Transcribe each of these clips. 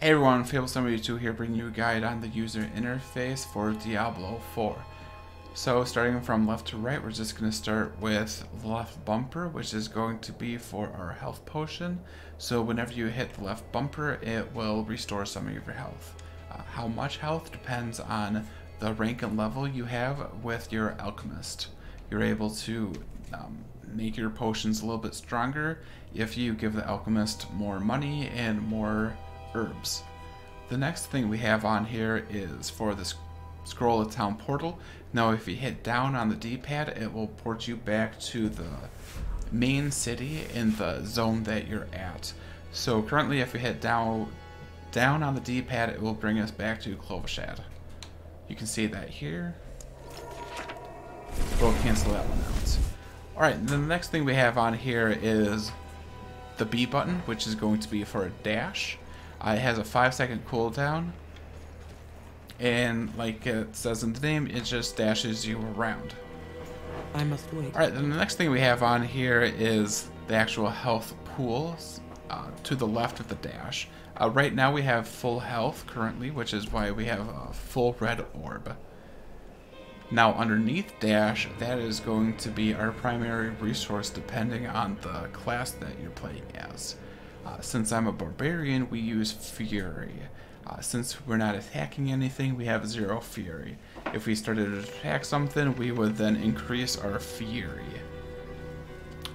Hey everyone, Fable72 here bringing you a guide on the user interface for Diablo 4. So starting from left to right, we're just going to start with the left bumper, which is going to be for our health potion. So whenever you hit the left bumper, it will restore some of your health. Uh, how much health depends on the rank and level you have with your alchemist. You're able to um, make your potions a little bit stronger if you give the alchemist more money and more herbs. The next thing we have on here is for the scroll of town portal. Now if you hit down on the D-pad, it will port you back to the main city in the zone that you're at. So currently if we hit down, down on the D-pad, it will bring us back to Kyovashad. You can see that here. We'll cancel that one out. Alright, the next thing we have on here is the B button, which is going to be for a dash. Uh, it has a 5 second cooldown. And like it says in the name, it just dashes you around. I must wait. Alright, then the next thing we have on here is the actual health pools uh, to the left of the dash. Uh, right now we have full health currently, which is why we have a full red orb. Now underneath dash, that is going to be our primary resource depending on the class that you're playing as. Uh, since I'm a barbarian, we use Fury. Uh, since we're not attacking anything, we have zero Fury. If we started to attack something, we would then increase our Fury.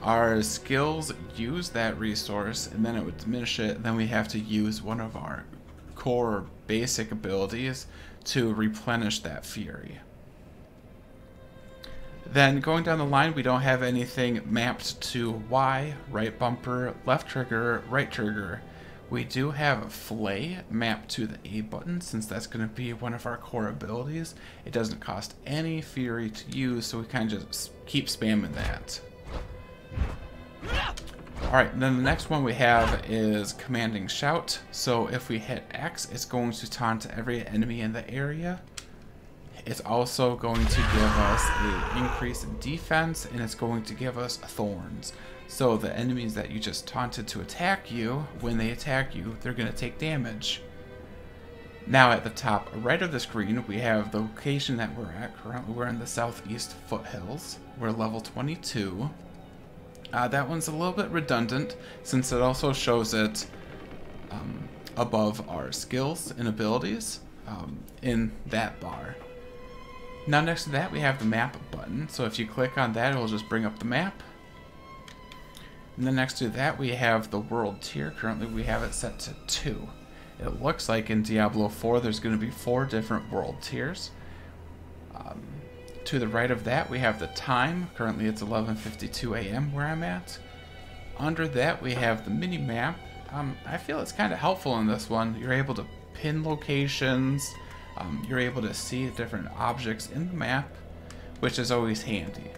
Our skills use that resource, and then it would diminish it, then we have to use one of our core basic abilities to replenish that Fury. Then going down the line, we don't have anything mapped to Y, right bumper, left trigger, right trigger. We do have Flay mapped to the A button since that's going to be one of our core abilities. It doesn't cost any Fury to use, so we kind of just keep spamming that. Alright, then the next one we have is Commanding Shout. So if we hit X, it's going to taunt every enemy in the area. It's also going to give us an increase in defense, and it's going to give us thorns. So the enemies that you just taunted to attack you, when they attack you, they're going to take damage. Now at the top right of the screen, we have the location that we're at. Currently we're in the southeast foothills. We're level 22. Uh, that one's a little bit redundant, since it also shows it um, above our skills and abilities um, in that bar. Now next to that we have the map button. So if you click on that, it will just bring up the map. And then next to that we have the world tier. Currently we have it set to 2. It looks like in Diablo 4 there's going to be 4 different world tiers. Um, to the right of that we have the time. Currently it's 11.52 a.m. where I'm at. Under that we have the mini map. Um, I feel it's kind of helpful in this one. You're able to pin locations, um, you're able to see different objects in the map, which is always handy.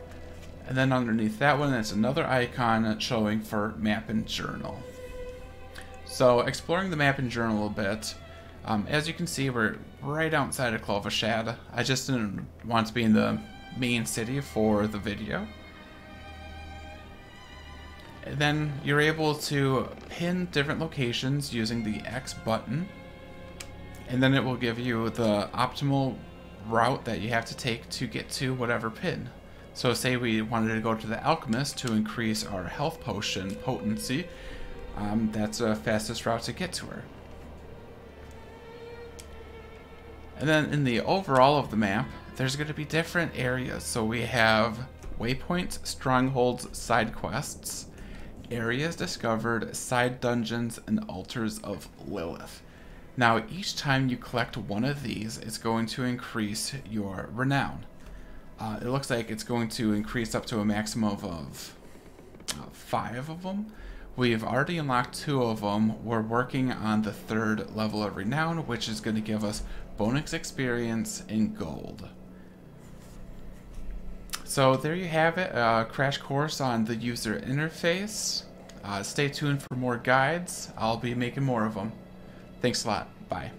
And then underneath that one, it's another icon showing for map and journal. So exploring the map and journal a bit, um, as you can see, we're right outside of Kyovashad. I just didn't want to be in the main city for the video. And then you're able to pin different locations using the X button and then it will give you the optimal route that you have to take to get to whatever pin. So say we wanted to go to the Alchemist to increase our health potion potency, um, that's the fastest route to get to her. And then in the overall of the map, there's going to be different areas. So we have waypoints, strongholds, side quests, areas discovered, side dungeons, and altars of Lilith. Now, each time you collect one of these, it's going to increase your renown. Uh, it looks like it's going to increase up to a maximum of uh, five of them. We've already unlocked two of them. We're working on the third level of renown, which is going to give us bonus experience in gold. So there you have it, a crash course on the user interface. Uh, stay tuned for more guides. I'll be making more of them. Thanks a lot. Bye.